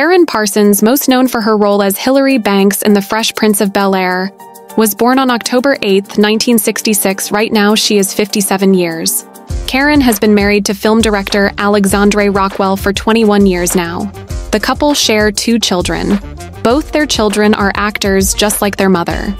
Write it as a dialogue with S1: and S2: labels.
S1: Karyn Parsons, most known for her role as Hillary Banks in The Fresh Prince of Bel Air, was born on October 8, 1966. Right now, she is 57 years. Karen has been married to film director Alexandre Rockwell for 21 years now. The couple share two children. Both their children are actors just like their mother.